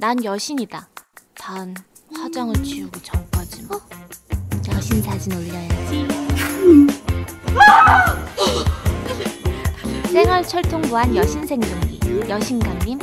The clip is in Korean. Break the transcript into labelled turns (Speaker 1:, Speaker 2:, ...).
Speaker 1: 난 여신이다. 단 화장을 지우기 전까지만. 어? 뭐. 여신 사진 올려야지. 생활 철통 무한 여신 생존기 여신 강림